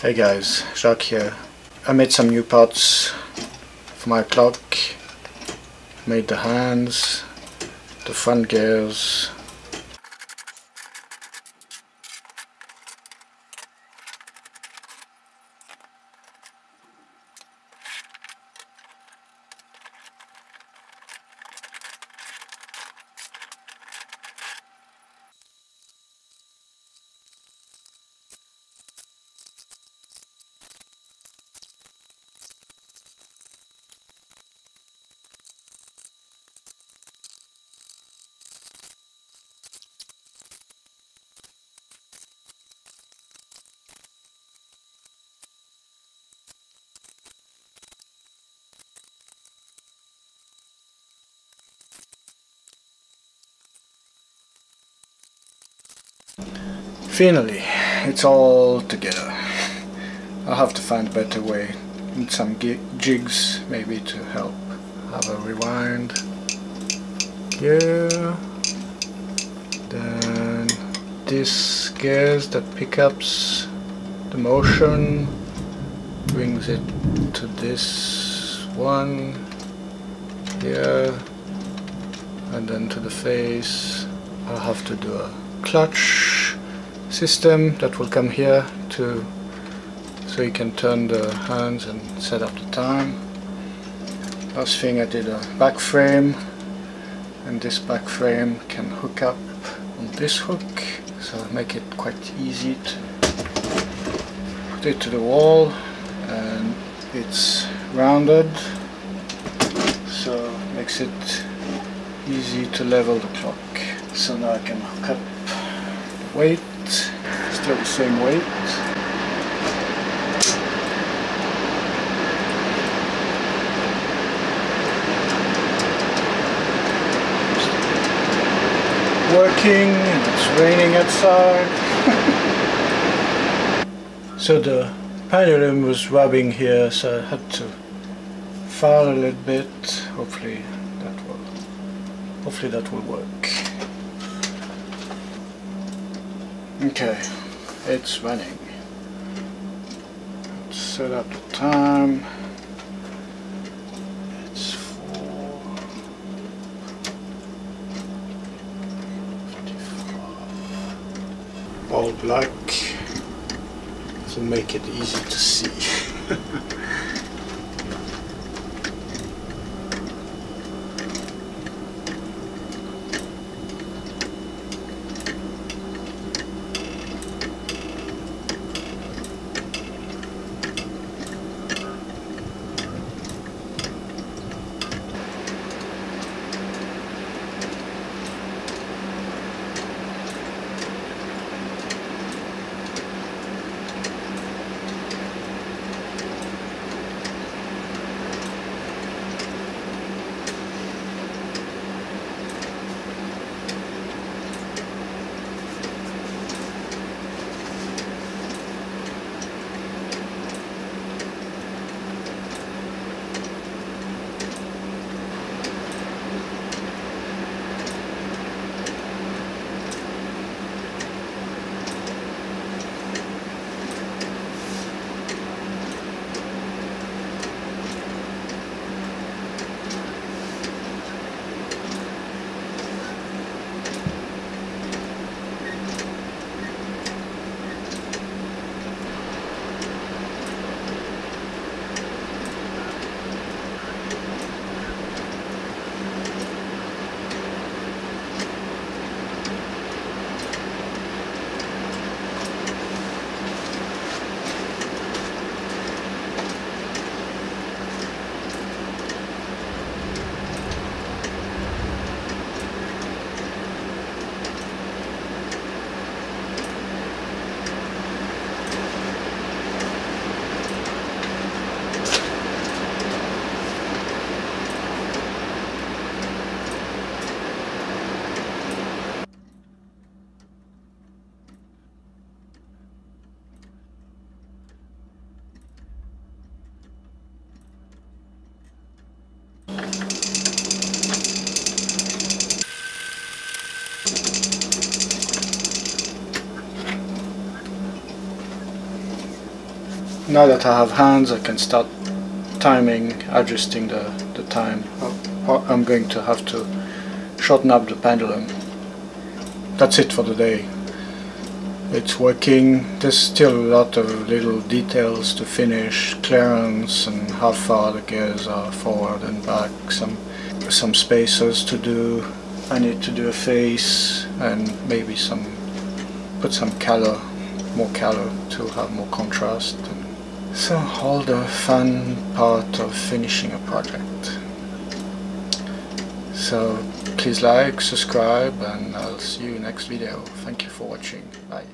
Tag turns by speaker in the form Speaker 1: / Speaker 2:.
Speaker 1: Hey guys, Jacques here. I made some new parts for my clock. Made the hands, the front gears. Finally, it's all together. I'll have to find a better way. Some jigs maybe to help. Have a rewind. Yeah. Then this gears that pickups the motion brings it to this one here and then to the face I'll have to do a clutch system that will come here to so you can turn the hands and set up the time. Last thing I did a back frame and this back frame can hook up on this hook so make it quite easy to put it to the wall and it's rounded so makes it easy to level the clock. So now I can hook up the weight still the same weight. Working and it's raining outside. so the pendulum was rubbing here so I had to file a little bit. Hopefully that will hopefully that will work. Okay, it's running. Let's set up the time. It's four all black to make it easy to see. now that I have hands I can start timing, adjusting the, the time. Oh. Oh, I'm going to have to shorten up the pendulum. That's it for the day. It's working. There's still a lot of little details to finish, clearance and how far the gears are forward and back, some some spacers to do. I need to do a face and maybe some put some color, more color to have more contrast. So all the fun part of finishing a project. So please like, subscribe and I'll see you next video. Thank you for watching. Bye.